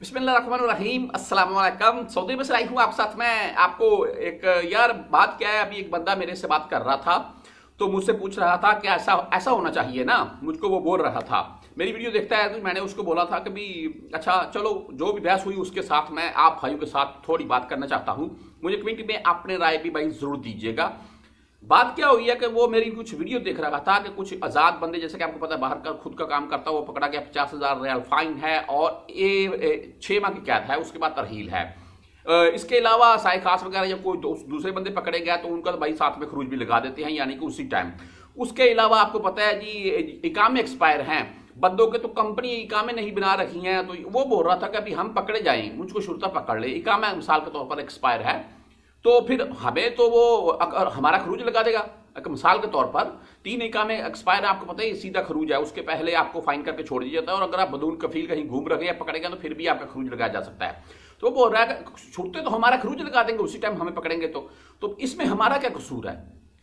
بسم اللہ الرحمن الرحیم السلام علیکم سعودی میں سے آئی ہوں آپ ساتھ میں آپ کو ایک یار بات کیا ہے ابھی ایک بندہ میرے سے بات کر رہا تھا تو مجھ سے پوچھ رہا تھا کہ ایسا ایسا ہونا چاہیے نا مجھ کو وہ بول رہا تھا میری ویڈیو دیکھتا ہے تو میں نے اس کو بولا تھا کہ بھی اچھا چلو جو بھی بحث ہوئی اس کے ساتھ میں آپ بھائیوں کے ساتھ تھوڑی بات کرنا چاہتا ہوں مجھے کمنٹ میں اپنے رائے بھی بھائی ضرور دیجیے گا بات کیا ہوئی ہے کہ وہ میری کچھ ویڈیو دیکھ رہا تھا کہ کچھ آزاد بندے، جیسے کہ آپ کو پتا ہے، باہر کا خود کا کام کرتا وہ پکڑا گیا، پچاس ہزار ریال فائن ہے اور چھ ماہ کی قید ہے، اس کے بعد ترحیل ہے۔ اس کے علاوہ سائے خاص وغیرہ یا کوئی دوسرے بندے پکڑے گئے تو ان کا بھائی ساتھ میں خروج بھی لگا دیتے ہیں یعنی کہ اسی ٹائم۔ اس کے علاوہ آپ کو پتا ہے جی اکامے ایکسپائر ہیں۔ بندوں کے تو کمپنی اکامے نہیں بنا رکھی ہیں، تو وہ بول رہا تھا کہ ابھی ہم پکڑے جائیں، مجھ کو شرطہ پکڑ لے۔ اکامہ مثال کے طور پر ایکسپائر ہے۔ تو پھر ہمیں تو وہ ہمارا خروج لگا دے گا۔ مثال کے طور پر تین اکامے ایکسپائر آپ کو پتہ ہے سیدھا خروج ہے۔ اس کے پہلے آپ کو فائن کر کے چھوڑ دیا جاتا ہے اور اگر آپ بدون کفیل کہیں گھوم رکھے یا پکڑے گا تو پھر بھی آپ کا خروج لگایا جا سکتا ہے۔ تو وہ بول رہا ہے چھوٹتے تو ہمارا خروج لگا دیں گے، اسی ٹائم ہمیں پکڑیں گے تو۔ اس میں ہمارا کیا قصور ہے؟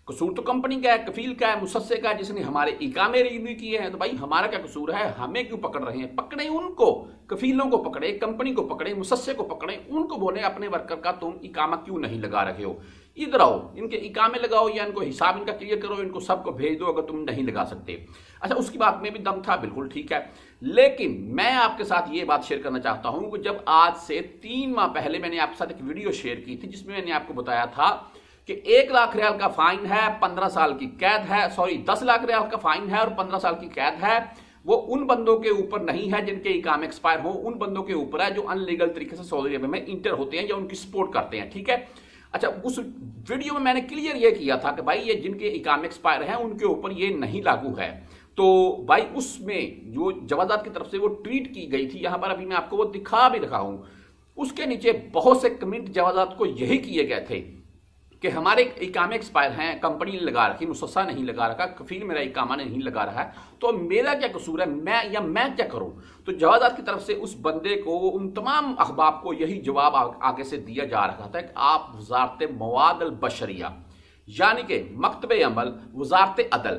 قصور تو کمپنی کا ہے، کفیل کا ہے مسسے کا ہے، جس نے ہمارے اکامے ریویو کیے ہیں۔ تو بھائی، ہمارا کیا قصور ہے؟ ہمیں کیوں پکڑ رہے ہیں؟ پکڑے ان کو۔ کفیلوں کو پکڑے، کمپنی کو پکڑے، مسسے کو پکڑے، ان کو بولے اپنے ورکر کا تم اکامہ کیوں نہیں لگا رکھے ہو؟ ادھر آؤ، ان کے اکامے لگاؤ یا ان کو حساب ان کا کلیئر کرو، ان کو سب کو بھیج دو اگر تم نہیں لگا سکتے۔ اچھا اس کی بات میں بھی دم تھا، بالکل ٹھیک ہے۔ لیکن میں آپ کے ساتھ یہ بات شیئر کرنا چاہتا ہوں کہ جب آج سے تین ماہ پہلے میں نے آپ کے ساتھ ایک ویڈیو شیئر کی تھی، جس میں میں نے آپ کو بتایا تھا کہ ایک لاکھ ریال کا فائن ہے، پندرہ سال کی قید ہے سوری دس لاکھ ریال کا فائن ہے اور پندرہ سال کی قید ہے۔ وہ ان بندوں کے اوپر نہیں ہے جن کے اکام ایکسپائر ہوں، ان بندوں کے اوپر ہے جو ان لیگل طریقے سے سعودی عربیہ میں انٹر ہوتے ہیں یا ان کی سپورٹ کرتے ہیں، ٹھیک ہے؟ اچھا اس ویڈیو میں میں نے کلیئر یہ کیا تھا کہ بھائی یہ جن کے اکام ایکسپائر ہیں، ان کے اوپر یہ نہیں لاگو ہے۔ تو بھائی اس میں جو جوازات کی طرف سے وہ ٹویٹ کی گئی تھی، یہاں پر ابھی میں آپ کو وہ دکھا بھی رکھا ہوں۔ اس کے نیچے بہت سے کمنٹ جوازات کو یہی کیے گئے تھے۔ کہ ہمارے اکامے ایکسپائر ہیں، کمپنی نے لگا رکھی مسسہ نہیں لگا رکھا، کفیل میرا اکامہ نہیں لگا رہا ہے۔ تو میرا کیا قصور ہے؟ میں یا میں کیا کروں؟ تو جوازات کی طرف سے اس بندے کو، ان تمام اخباب کو یہی جواب آگے سے دیا جا رہا تھا کہ آپ وزارت مواد البشریہ یعنی کہ مکتب عمل، وزارت عدل،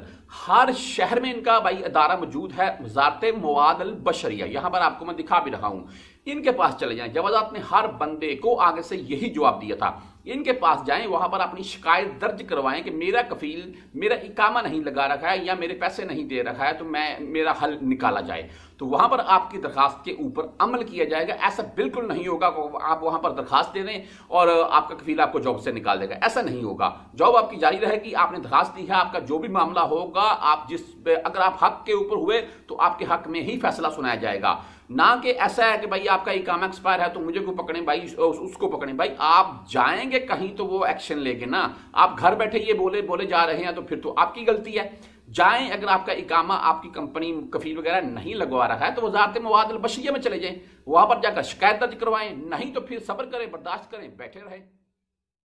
ہر شہر میں ان کا بھائی ادارہ موجود ہے، وزارت مواد البشریہ۔ یہاں پر آپ کو میں دکھا بھی رہا ہوں۔ ان کے پاس چلے جائیں۔ جوازات نے ہر بندے کو آگے سے یہی جواب دیا تھا۔ ان کے پاس جائیں، وہاں پر اپنی شکایت درج کروائیں کہ میرا کفیل میرا اکامہ نہیں لگا رکھا ہے یا میرے پیسے نہیں دے رکھا ہے، تو میں، میرا حل نکالا جائے۔ تو وہاں پر آپ کی درخواست کے اوپر عمل کیا جائے گا، ایسا بالکل نہیں ہوگا آپ وہاں پر درخواست دے دیں اور آپ کا کفیل آپ کو جاب سے نکال دے گا۔ ایسا نہیں ہوگا۔ جاب آپ کی جاری رہے گی، آپ نے درخواست دی ہے، آپ کا جو بھی معاملہ ہوگا، آپ جس اگر آپ حق کے اوپر ہوئے تو آپ کے حق میں ہی فیصلہ سنایا جائے گا۔ نہ کہ ایسا ہے کہ بھائی آپ کا اکام ایکسپائر ہے تو مجھے کو پکڑیں بھائی؟ اس کو پکڑیں۔ بھائی آپ جائیں گے کہیں تو وہ ایکشن لے گے نا۔ آپ گھر بیٹھے یہ بولے بولے جا رہے ہیں تو پھر تو آپ کی غلطی ہے۔ جائیں، اگر آپ کا اقامہ آپ کی کمپنی کفیل وغیرہ نہیں لگوا رہا ہے، تو وزارت مواد البشریہ میں چلے جائیں، وہاں پر جا کر شکایت درج کروائیں، نہیں تو پھر صبر کریں، برداشت کریں، بیٹھے رہیں۔